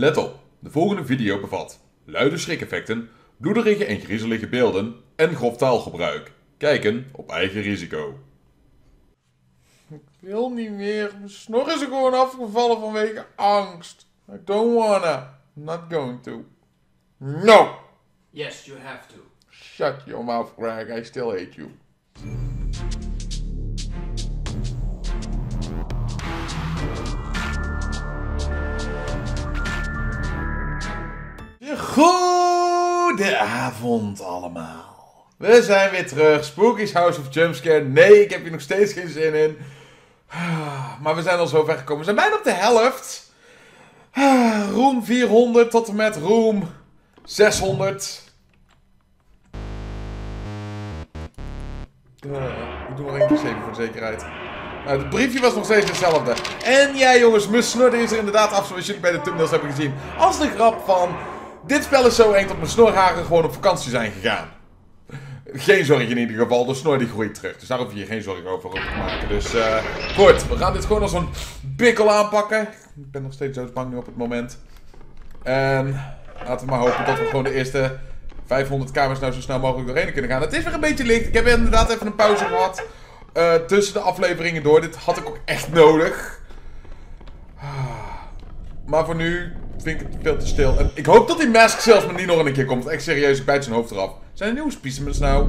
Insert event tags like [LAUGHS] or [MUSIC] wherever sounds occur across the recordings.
Let op, de volgende video bevat luide schrikeffecten, bloederige en griezelige beelden en grof taalgebruik. Kijken op eigen risico. Ik wil niet meer. Mijn snor is er gewoon afgevallen vanwege angst. I don't wanna. I'm not going to. No! Yes, you have to. Shut your mouth, Greg. I still hate you. Goedenavond allemaal. We zijn weer terug. Spooky's House of Jumpscare. Nee, ik heb hier nog steeds geen zin in. Maar we zijn al zo ver gekomen. We zijn bijna op de helft. Room 400 tot en met room 600. Uh, ik doe nog één 7 voor zekerheid. Nou, het briefje was nog steeds hetzelfde. En ja, jongens, mijn snor is er inderdaad af, zoals jullie bij de thumbnails hebben gezien. Als de grap van... Dit spel is zo eng dat mijn snorharen gewoon op vakantie zijn gegaan. Geen zorg in ieder geval, de snor die groeit terug. Dus daar hoef je je geen zorgen over te maken. Dus uh, goed, we gaan dit gewoon als een bikkel aanpakken. Ik ben nog steeds bang nu op het moment. En laten we maar hopen dat we gewoon de eerste 500 kamers nou zo snel mogelijk doorheen kunnen gaan. Het is weer een beetje licht. Ik heb inderdaad even een pauze gehad. Uh, tussen de afleveringen door. Dit had ik ook echt nodig. Maar voor nu vind ik het veel te stil. En ik hoop dat die mask zelfs maar niet nog een keer komt. Echt serieus, ik bijt zijn hoofd eraf. Zijn er nieuwe specimens nou?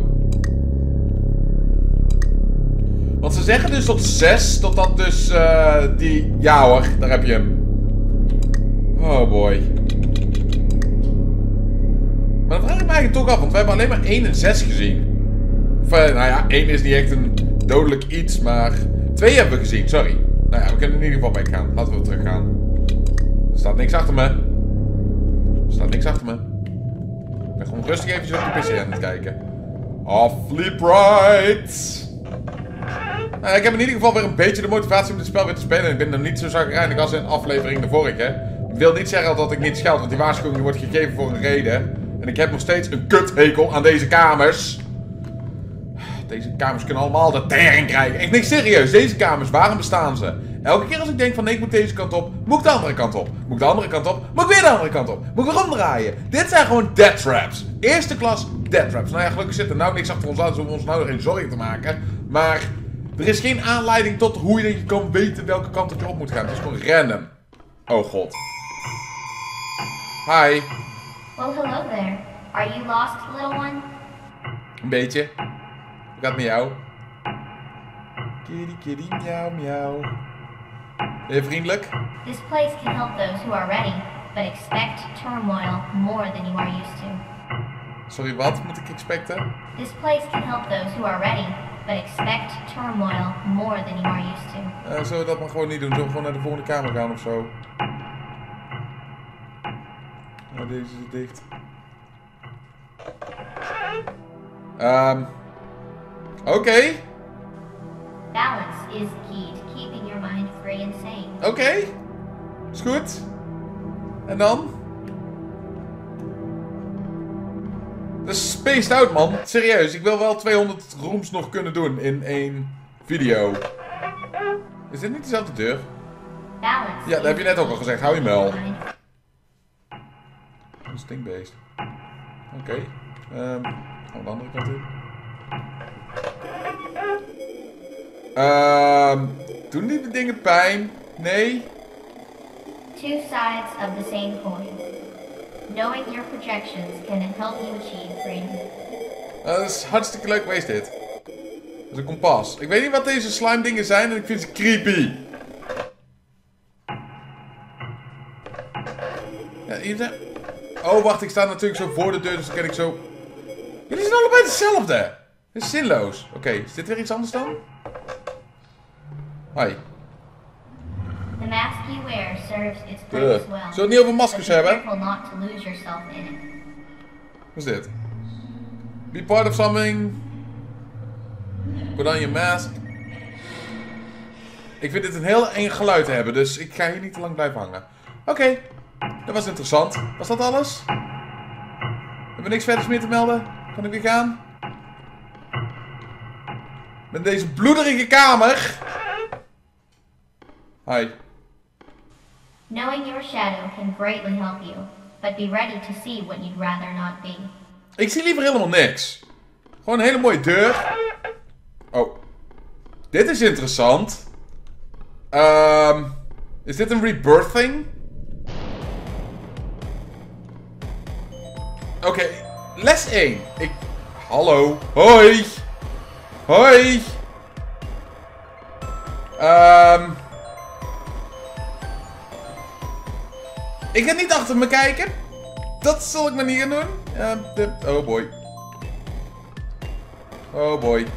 Want ze zeggen dus tot 6. Tot dat dus uh, die... Ja hoor, daar heb je hem. Oh boy. Maar dan vraag ik me eigenlijk toch af. Want we hebben alleen maar 1 en 6 gezien. Of, uh, nou ja, 1 is niet echt een dodelijk iets. Maar 2 hebben we gezien, sorry. Nou ja, we kunnen in ieder geval gaan. Laten we terug gaan. Er staat niks achter me. Er staat niks achter me. Ik ben gewoon rustig even op de pc aan het kijken. Awfully bright. Nou, ik heb in ieder geval weer een beetje de motivatie om dit spel weer te spelen. En ik ben er niet zo zagrijnig als in aflevering de vorige. Ik wil niet zeggen dat ik niet scheld, want die waarschuwing wordt gegeven voor een reden. En ik heb nog steeds een kuthekel aan deze kamers. Deze kamers kunnen allemaal de tering krijgen. Echt niet serieus, deze kamers, waarom bestaan ze? Elke keer als ik denk van nee, ik moet deze kant op, moet ik de andere kant op. Moet ik de andere kant op, moet ik weer de andere kant op. Moet ik weer omdraaien. Dit zijn gewoon dead traps. Eerste klas dead traps. Nou ja, gelukkig zit er nou niks achter ons aan, dus we hoeven ons nou geen zorgen te maken. Maar er is geen aanleiding tot hoe je kan weten welke kant je op moet gaan. Het is gewoon random. Oh god. Hi. Well, hello there. Are you lost, little one? Een beetje. Hoe gaat het met jou? Kitty, kitty, miauw, miauw. Ben je vriendelijk? This place can help those who are ready, but expect turmoil more than you are used to. Sorry, wat moet ik expecten? This place can help those who are ready, but expect turmoil more than you are used to. Uh, zullen we dat maar gewoon niet doen? Zullen we gewoon naar de volgende kamer gaan of zo? Nou, deze is dicht. Um, Oké. Okay. Balance is key free and sane. Oké. Okay. Is goed. En dan? Dat is spaced out, man. Serieus, ik wil wel 200 rooms nog kunnen doen in één video. Is dit niet dezelfde deur? Balance ja, dat heb je net ook al gezegd. Hou je mel. Een stinkbeest. Oké. Okay. Um, gaan we de andere kant in. Um, doen die dingen pijn? Nee? Two sides of the same coin. Knowing your projections can help you achieve freedom. Uh, dat is hartstikke leuk geweest dit. Dat is een kompas. Ik weet niet wat deze slime dingen zijn en ik vind ze creepy. Ja, hier. Oh, wacht, ik sta natuurlijk zo voor de deur, dus dan kan ik zo... Jullie zijn allebei hetzelfde. Dit is zinloos. Oké, okay, is dit weer iets anders dan? Hi. The mask you wear serves its purpose well. Zullen we het niet over maskers hebben? Careful not to lose yourself in it. Wat is dit? Be part of something. Put on your mask. Ik vind dit een heel eng geluid te hebben, dus ik ga hier niet te lang blijven hangen. Oké, okay. dat was interessant. Was dat alles? Hebben we niks verders meer te melden? Kan ik weer gaan? Met deze bloederige kamer. Hi. Knowing your shadow can greatly help you, but be ready to see what you'd rather not be. Ik zie liever helemaal niks. Gewoon een hele mooie deur. Oh. Dit is interessant. Ehm is dit een rebirthing? Oké, les 1. Ik... Hallo. Hoi. Hoi. Ehm... Ik ga niet achter me kijken. Dat zal ik maar niet gaan doen. Oh boy. Oh boy.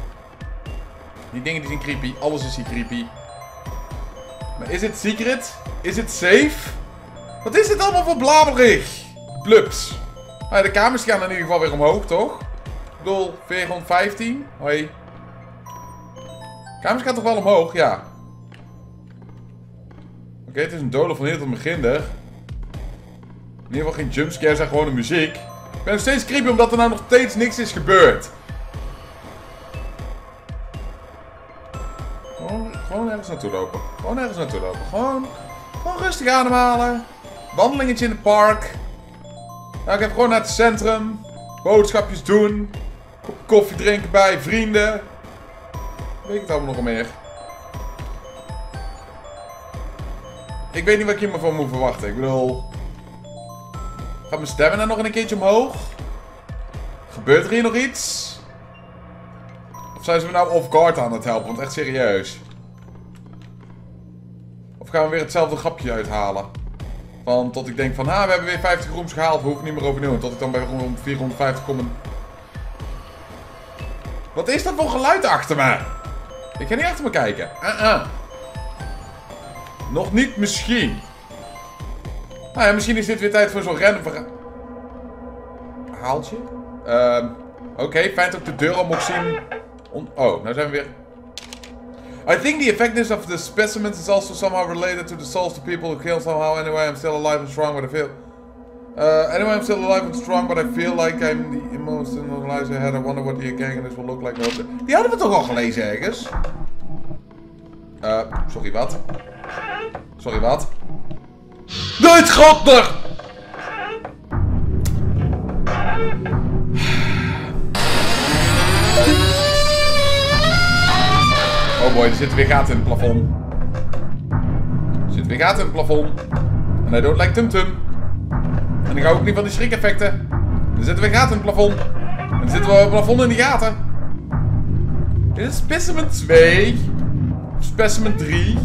Die dingen die zijn creepy. Alles is hier creepy. Maar is het secret? Is het safe? Wat is dit allemaal voor blaberig? Plups. Ah, de kamers gaan in ieder geval weer omhoog, toch? Ik bedoel, 415. Hoi. Kamers gaan toch wel omhoog? Ja. Oké, het is een dolen van heel tot beginder. In ieder geval geen jumpscares en gewoon de muziek. Ik ben nog steeds creepy omdat er nou nog steeds niks is gebeurd. Gewoon, gewoon ergens naartoe lopen. Gewoon ergens naartoe lopen. Gewoon, gewoon rustig ademhalen. Wandelingetje in het park. Nou, ik heb gewoon naar het centrum. Boodschapjes doen. Koffie drinken bij vrienden. Weet ik het allemaal nog meer. Ik weet niet wat ik hier maar van moet verwachten. Ik bedoel... Gaat mijn dan nog een keertje omhoog? Gebeurt er hier nog iets? Of zijn ze me nou off guard aan het helpen? Want echt serieus. Of gaan we weer hetzelfde grapje uithalen? Van tot ik denk van, ha, we hebben weer 50 rooms gehaald, we hoeven niet meer overnieuw. Tot ik dan bij room 450 kom. Wat is dat voor geluid achter me? Ik ga niet achter me kijken. Uh -uh. Nog niet misschien. Nou ja, misschien is dit weer tijd voor zo'n random verhaal. Haaltje? Ehm Oké, fijn dat ik de deur al mocht zien. Oh, nou zijn we weer... I think the effectiveness of the specimens is also somehow related to the souls of people who kill somehow. Anyway, I'm still alive and strong, but I feel... Uh, anyway, I'm still alive and strong, but I feel like I'm the most analyze ahead. I wonder what the antagonist will look like. Die hadden we toch al gelezen ergens? Uh, sorry, wat? Sorry, wat? Nooit godder! Oh boy, er zitten weer gaten in het plafond. Er zitten weer gaten in het plafond. En hij don't like tum tum. En ik hou ook niet van die schrikeffecten. Er zitten weer gaten in het plafond. En er zitten wel plafond in die gaten. Is het specimen 2? Of specimen 3?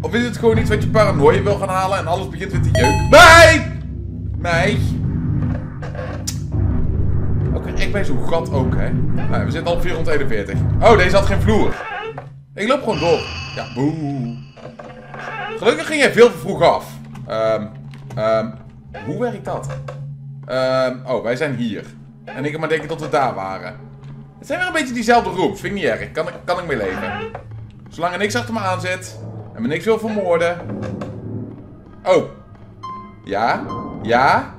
Of is het gewoon iets wat je paranoia wil gaan halen en alles begint weer te jeuken? Nee! Nee. Oké, ik ben zo'n gat ook, hè. Nou, we zitten al op 441. Oh, deze had geen vloer. Ik loop gewoon door. Ja, boe. Gelukkig ging jij veel te vroeg af. Ehm, ehm, hoe werkt dat? Ehm, oh, wij zijn hier. En ik kan maar denken dat we daar waren. Het zijn weer een beetje diezelfde rooms. Vind ik niet erg. Kan, ik- kan ik mee leven. Zolang er niks achter me aan zit. En me niks wil vermoorden. Oh. Ja. Ja.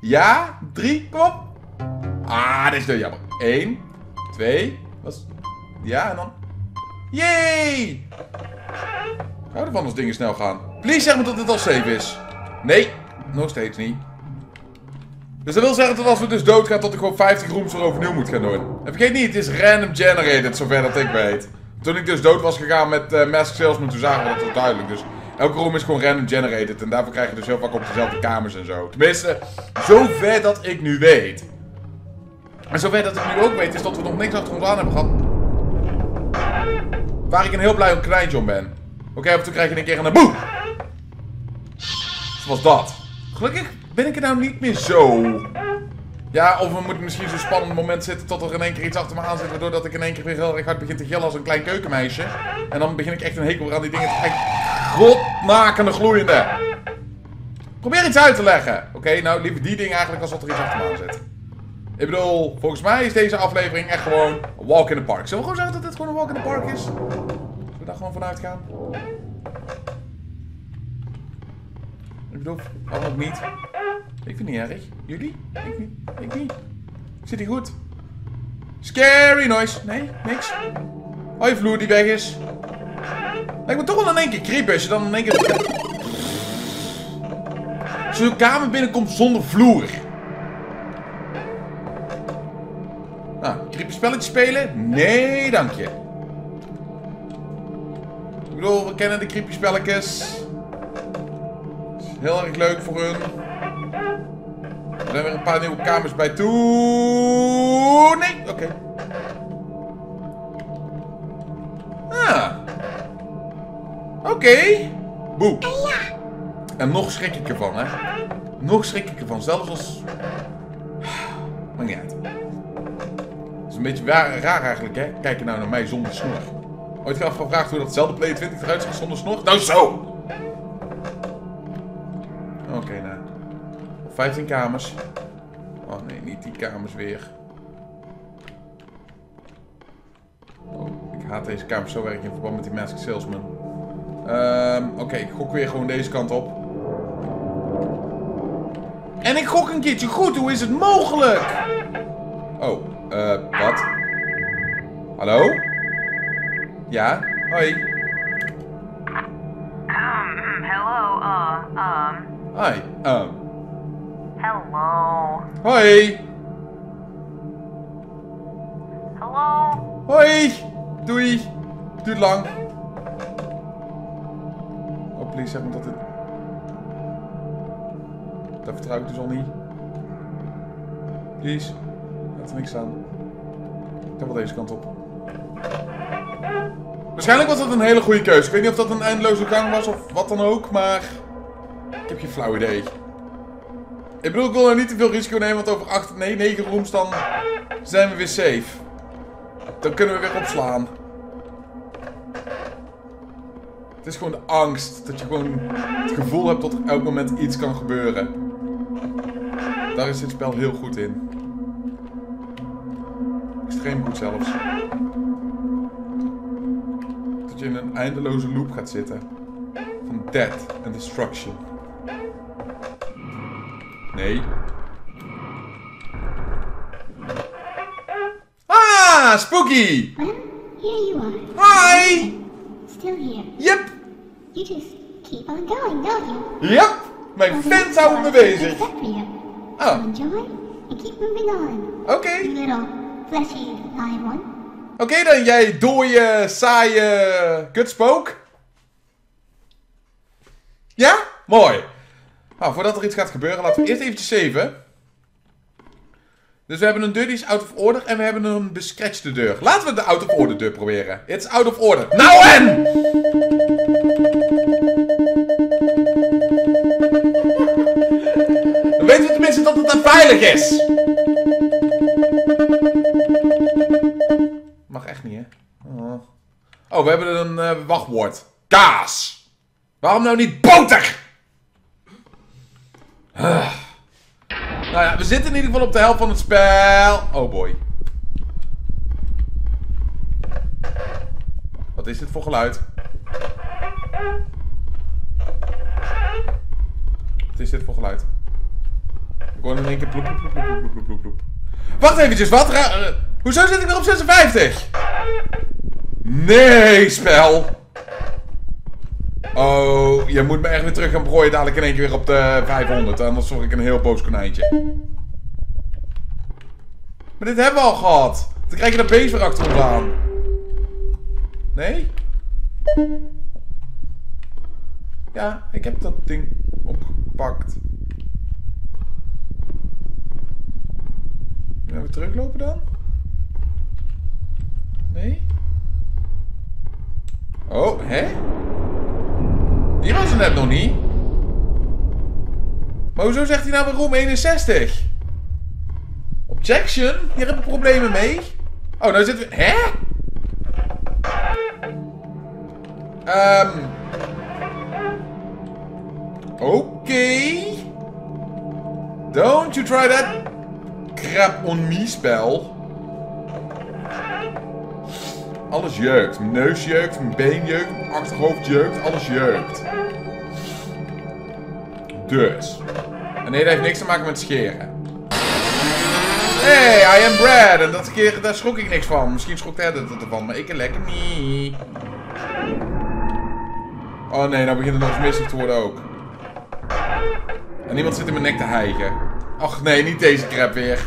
Ja. Drie. Kom op. Ah, dit is heel jammer. Eén. Twee. Was... Ja, en dan... Yay! Ik hou ervan als dingen snel gaan. Please zeg me dat het al safe is. Nee. Nog steeds niet. Dus dat wil zeggen dat als we dus doodgaan, dat ik gewoon 50 rooms er overnieuw moet gaan doen. En vergeet niet, het is random generated, zover dat ik weet. Toen ik dus dood was gegaan met eh Mask Salesman, toen zagen we dat wel duidelijk. Dus elke room is gewoon random generated. En daarvoor krijg je dus heel vaak op dezelfde kamers en zo. Tenminste, zover dat ik nu weet. En zover dat ik nu ook weet, is dat we nog niks achter ons aan hebben gehad. Waar ik een heel blij om kleintje om ben. Oké, af en toe krijg je een keer een boe. Zoals dat. Gelukkig ben ik er nou niet meer zo. Ja, of we moeten misschien zo'n spannend moment zitten tot er in één keer iets achter me aan zit. Waardoor dat ik in één keer weer heel erg hard begin te gillen als een klein keukenmeisje. En dan begin ik echt een hekel aan die dingen te krijgen. Godnakende gloeiende. Probeer iets uit te leggen. Oké, nou liever die dingen eigenlijk als dat er iets achter me aan zit. Ik bedoel, volgens mij is deze aflevering echt gewoon een walk in the park. Zullen we gewoon zeggen dat dit gewoon een walk in the park is? Zullen we daar gewoon vanuit gaan? Bedoel, waarom ook niet? Ik vind het niet erg. Jullie? Ik niet. Ik niet. Zit hij goed? Scary noise. Nee, niks. Oh, je vloer die weg is. Lijkt me toch wel in één keer creepy als je dan in één keer... Als je een kamer binnenkomt zonder vloer. Nou, creepy spelletje spelen? Nee, dank je. Ik bedoel, we kennen de creepy spelletjes. Heel erg leuk voor hun. Er zijn weer een paar nieuwe kamers bij toe. Nee, oké. Ah. Oké. Boe. En nog schrik ik ervan, hè. Nog schrik ik ervan. Zelfs als... Maakt niet uit. Het is een beetje raar, eigenlijk, hè. Kijk nou naar mij zonder snor. Ooit gevraagd hoe dat Zelda Play 20 eruit ziet zonder snor? Nou zo! Oké, nou. 15 kamers. Oh nee, niet die kamers weer. Oh, ik haat deze kamers zo erg in verband met die Mask Salesman. Ehm, Oké, ik gok weer gewoon deze kant op. En ik gok een keertje goed, hoe is het mogelijk? Oh, eh, wat? Hallo? Ja? Hoi. Hi. Um, hello. hoi. Hello? Hoi. Doei. Duurt lang. Oh, please, zeg me dat het... Daar vertrouw ik dus al niet. Please. Laat er niks staan. Ik ga wel deze kant op. Waarschijnlijk was dat een hele goede keuze. Ik weet niet of dat een eindeloze gang was of wat dan ook, maar... Ik heb geen flauw idee. Ik bedoel, ik wil er niet te veel risico nemen, want over 8, nee, 9 rooms dan zijn we weer safe. Dan kunnen we weer opslaan. Het is gewoon de angst. Dat je gewoon het gevoel hebt dat er elk moment iets kan gebeuren. Daar is dit spel heel goed in. Extreem goed zelfs. Dat je in een eindeloze loop gaat zitten. Van death en destruction. Nee. Ah, spooky! Well, here you are. Hi! Still here. Yep! You just keep on going, don't you? Yep! Mijn fans houden me bezig. Oh, Enjoy and keep moving on. oké. You little fleshy live one. Oké dan, jij dooie, saaie kutspook. Ja? Mooi. Nou, voordat er iets gaat gebeuren, laten we eerst eventjes saven. Dus we hebben een deur die is out of order en we hebben een bescratchte deur. Laten we de out of order deur proberen. It's out of order. Nou en! Dan weten we tenminste dat het dan veilig is. Mag echt niet, hè? Oh, oh we hebben een eh, wachtwoord. Kaas. Waarom nou niet boter? [SIGHS] Nou ja, we zitten in ieder geval op de helft van het spel. Oh boy. Wat is dit voor geluid? Wat is dit voor geluid? Ik hoor in één keer ploep, ploep. Wacht eventjes, wat? Ra- eh, hoezo zit ik nog op 56? Nee, spel. Oh, je moet me echt weer terug gaan gooien dadelijk in één keer weer op de 500. Anders word ik een heel boos konijntje. Maar dit hebben we al gehad. Dan krijg je dat beest achter ons aan. Nee? Ja, ik heb dat ding opgepakt. Gaan we teruglopen dan? Nee? Oh, hè? Die was er net nog niet. Maar hoezo zegt hij nou room 61? Objection? Hier heb ik problemen mee. Oh, nou zitten we... Hè? Ehm... Oké. Don't you try that crap on me spel. Alles jeukt. Mijn neus jeukt, mijn been jeukt, mijn achterhoofd jeukt, alles jeukt. Dus. En nee, dat heeft niks te maken met scheren. Hey, I am Brad. En dat keer, daar schrok ik niks van. Misschien schrok hij er ervan, maar ik lekker niet. Oh nee, nou begint het nog eens misselijk te worden ook. En iemand zit in mijn nek te hijgen. Ach nee, niet deze crap weer.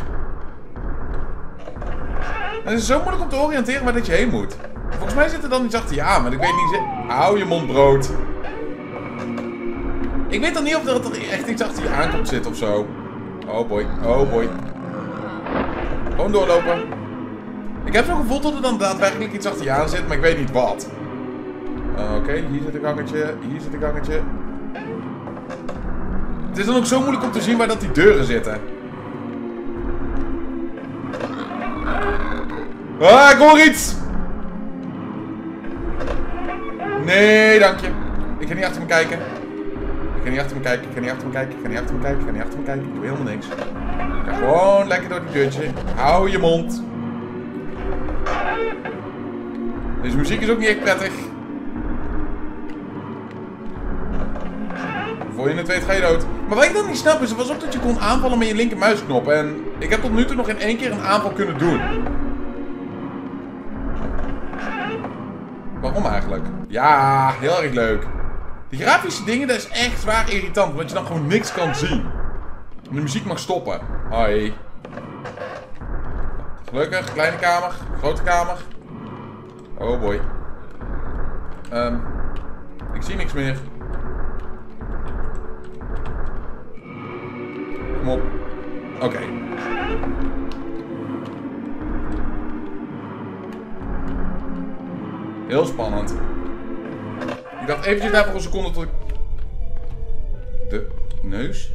Het is zo moeilijk om te oriënteren waar dat je heen moet. Volgens mij zit er dan iets achter je aan, maar ik weet niet... Hou je mond brood. Ik weet dan niet of er echt iets achter je aan komt zitten of zo. Oh boy, oh boy. Gewoon doorlopen. Ik heb zo'n gevoel dat er dan daadwerkelijk iets achter je aan zit, maar ik weet niet wat. Uh, Oké, hier zit een gangetje, hier zit een gangetje. Het is dan ook zo moeilijk om te zien waar dat die deuren zitten. Ah, ik hoor iets! Nee, dank je. Ik ga niet achter me kijken. Ik ga niet achter me kijken, ik ga niet achter me kijken, ik ga niet achter me kijken, ik ga niet achter me kijken. Ik doe helemaal niks. Ik ga gewoon lekker door die deurtje. Hou je mond. Deze muziek is ook niet echt prettig. Voor je het weet ga je dood. Maar wat ik dan niet snap is, was ook dat je kon aanvallen met je linkermuisknop. En ik heb tot nu toe nog in één keer een aanval kunnen doen. Waarom eigenlijk? Ja, heel erg leuk. Die grafische dingen, dat is echt zwaar irritant. Want je dan gewoon niks kan zien. De muziek mag stoppen. Hoi. Gelukkig, kleine kamer, grote kamer. Oh boy. Ehm, ik zie niks meer. Kom op. Oké. Heel spannend. Ik dacht eventjes daar voor een seconde tot ik... De neus?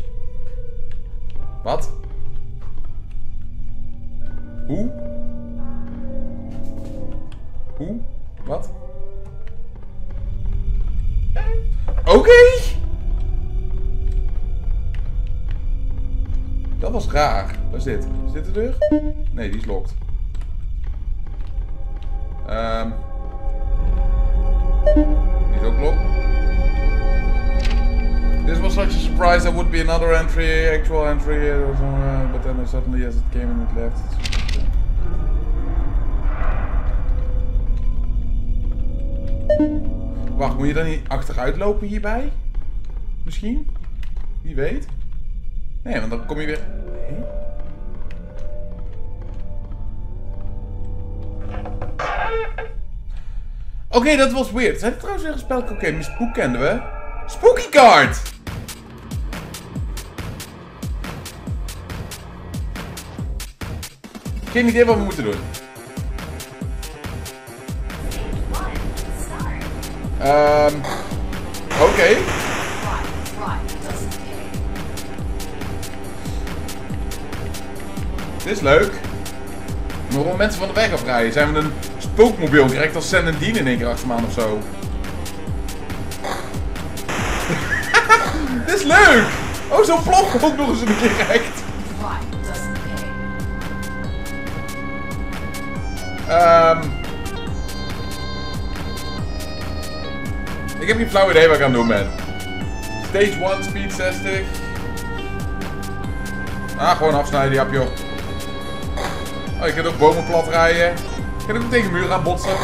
Wat? Hoe? Hoe? Wat? Oké! Dat was raar. Wat is dit? Is dit de deur? Nee, die is locked. Be another entry, actual entry, uh, somewhere, but then suddenly as it came and it left. Wacht, moet je dan niet achteruit lopen hierbij? Misschien? Wie weet? Nee, want dan kom je weer... Hé? Oké, dat was weird. Zijn er trouwens weer een spel? Oké, Miss Spook kenden we. Spooky Card! Geen idee wat we moeten doen. Ehm... Oké. Dit is leuk. Maar mensen van de weg afrijden? Zijn we een spookmobiel direct als Sen en Dean in één keer achter me of zo? [LAUGHS] Dit is leuk! Oh, zo'n plop ook nog eens een keer recht. Ehm... Ik heb geen flauw idee wat ik aan het doen ben. Stage 1, speed 60. Ah, gewoon afsnijden, die joh. Oh, je kunt ook bomen plat rijden. Je kunt ook tegen muur aan botsen.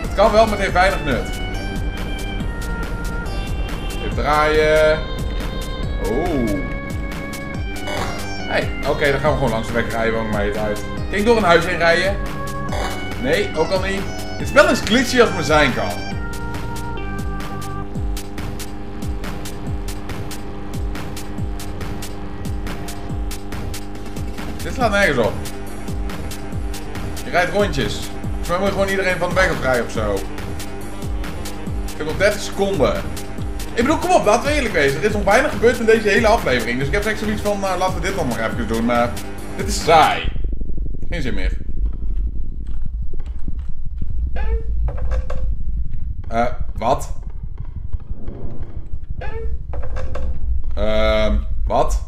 Het kan wel, maar het heeft weinig nut. Even draaien. Oh. Hey, oké, dan gaan we gewoon langs de weg rijden, want mij het uit. Ik door een huis heen rijden? Nee, ook al niet. Het spel is glitchy als maar zijn kan. Dit slaat nergens op. Je rijdt rondjes. Volgens mij moet gewoon iedereen van de weg afrijden of zo. Ik heb nog 30 seconden. Ik bedoel, kom op, laten we eerlijk wezen. Er is nog weinig gebeurd in deze hele aflevering. Dus ik heb echt zoiets van, nou, laten we dit dan maar even doen. Maar dit is saai. Geen zin meer. Eh, wat? Ehm, wat?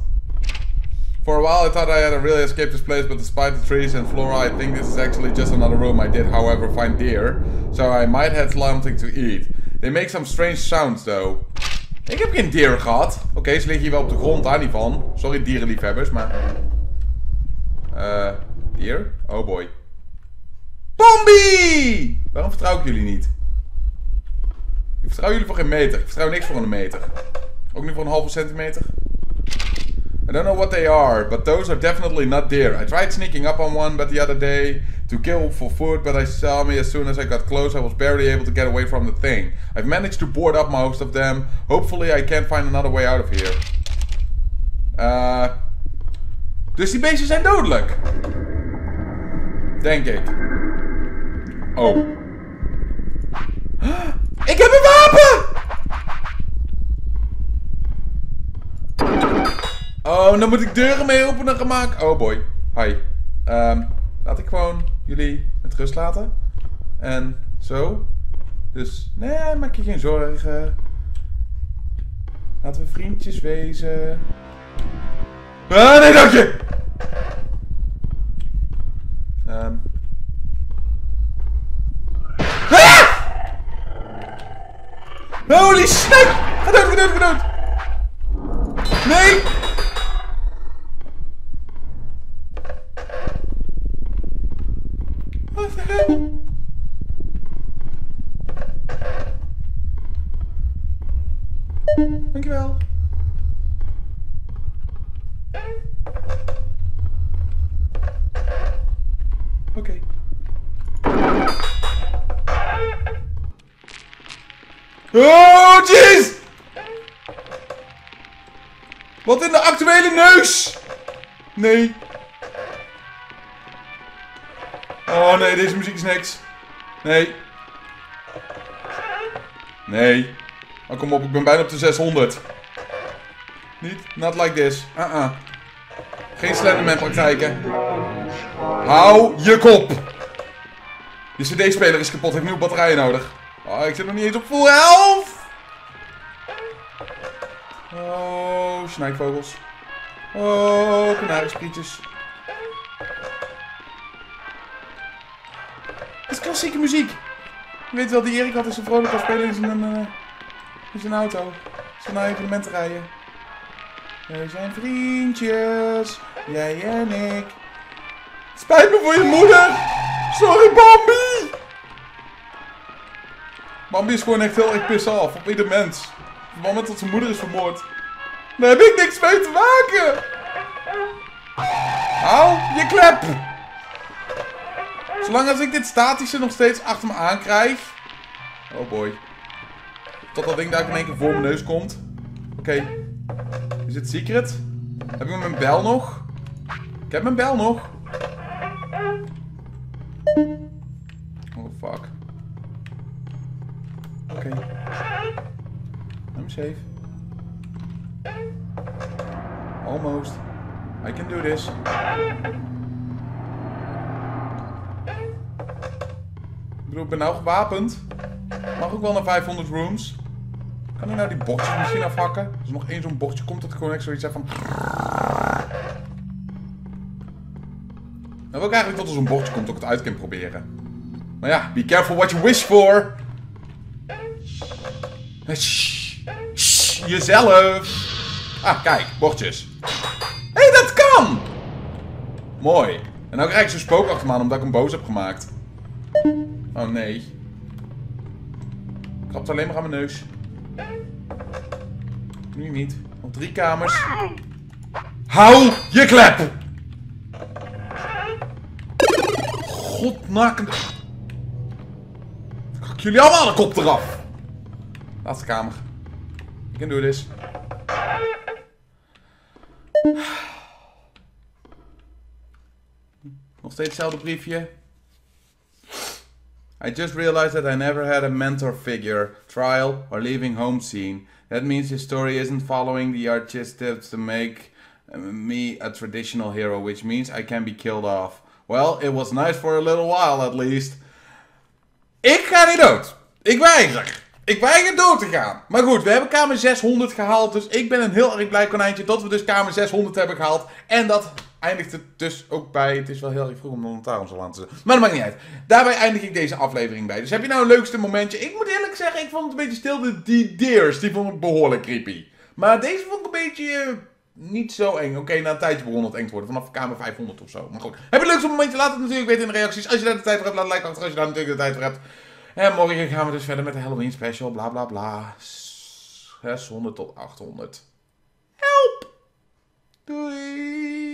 For a while I thought I had really escaped this place, but despite the trees and flora, I think this is actually just another room. I did, however, find deer, so I might have something to eat. They make some strange sounds, though. Ik heb geen deer gehad. Oké, ze liggen hier wel op de grond, daar niet van. Sorry, dierenliefhebbers, maar... Eh, dier? Oh boy. Bombi! Waarom vertrouw ik jullie niet? Ik vertrouw jullie voor geen meter. Ik vertrouw niks voor een meter. Ook niet voor een halve centimeter. I don't know what they are, but those are definitely not deer. I tried sneaking up on one but the other day to kill for food, but I saw me as soon as I got close. I was barely able to get away from the thing. I've managed to board up most of them. Hopefully I can find another way out of here. Uh, dus die beesten zijn dodelijk. Denk ik. Oh. [GASPS] Ik heb een wapen! Oh, dan moet ik deuren mee openen gemaakt. Oh boy. Hi. Ehm, laat ik gewoon jullie met rust laten. En zo. Dus, nee, maak je geen zorgen. Laten we vriendjes wezen. Ah, nee, dank je! Ehm. Ah! Holy shit! Ga dood, ga! Nee! Dankjewel. Oké. Oh, jeez! Wat in de actuele neus? Nee. Oh nee, deze muziek is niks. Nee. Nee. Oh, kom op, ik ben bijna op de 600. Niet? Not like this. Uh-uh. Geen Slenderman praktijken. Hou je kop! Je cd-speler is kapot, heeft nieuwe batterijen nodig. Oh, ik zit nog niet eens op full health! Oh, snijkvogels. Oh, kanariesprietjes. Het is klassieke muziek. Je weet wel, die Erik had is zo vrolijk kan spelen in zijn, eh, in zijn auto. Zo naar evenementen rijden. Wij zijn vriendjes, jij en ik. Spijt me voor je moeder! Sorry, Bambi! Bambi is gewoon echt heel erg piss af op ieder mens. Op het moment dat zijn moeder is vermoord. Daar heb ik niks mee te maken! Hou je klep! Zolang als ik dit statische nog steeds achter me aankrijg. Oh boy. Tot dat ding daar in één keer voor mijn neus komt. Oké. Is het secret? Heb ik mijn bel nog? Ik heb mijn bel nog. Oh fuck. Oké. I'm safe. Almost. I can do this. Ik bedoel, ik ben nou gewapend. Mag ook wel naar 500 rooms. Kan ik nou die bordjes misschien afhakken? Als er nog één zo'n bordje komt, dat ik gewoon echt zoiets heb van... Nou wil ik eigenlijk tot er zo'n bordje komt, dat ik het uit kan proberen. Maar ja, be careful what you wish for. Shh. Jezelf. Ah, kijk, bordjes. Hé, hey, dat kan! Mooi. En nou krijg ik zo'n spook achter me aan omdat ik hem boos heb gemaakt. Oh nee. Klapt alleen maar aan mijn neus. Nu niet. Nog drie kamers. Hou je klep! Godnakkende... Ga ik jullie allemaal de kop eraf. Laatste kamer. Ik can do this. Nog steeds hetzelfde briefje. I just realized that I never had a mentor figure, trial, or leaving home scene. That means his story isn't following the artist's tips to make uh, me a traditional hero, which means I can be killed off. Well, it was nice for a little while at least. Ik ga niet dood. Ik weiger. Ik weiger dood te gaan. Maar goed, we hebben kamer 600 gehaald. Dus ik ben een heel erg blij konijntje dat we dus kamer 600 hebben gehaald. En dat eindigt het dus ook bij. Het is wel heel erg vroeg om de lantaarns al aan te zetten. Maar dat maakt niet uit. Daarbij eindig ik deze aflevering bij. Dus heb je nou een leukste momentje? Ik moet eerlijk zeggen, ik vond het een beetje stil. De die deers, die vond ik behoorlijk creepy. Maar deze vond ik een beetje. Eh, niet zo eng. Oké, na een tijdje begon het eng te worden. Vanaf kamer 500 of zo. Maar goed. Heb je een leukste momentje? Laat het natuurlijk weten in de reacties. Als je daar de tijd voor hebt, laat een like achter. Als je daar natuurlijk de tijd voor hebt. En morgen gaan we dus verder met de Halloween special. Bla bla bla. 600 tot 800. Help! Doei!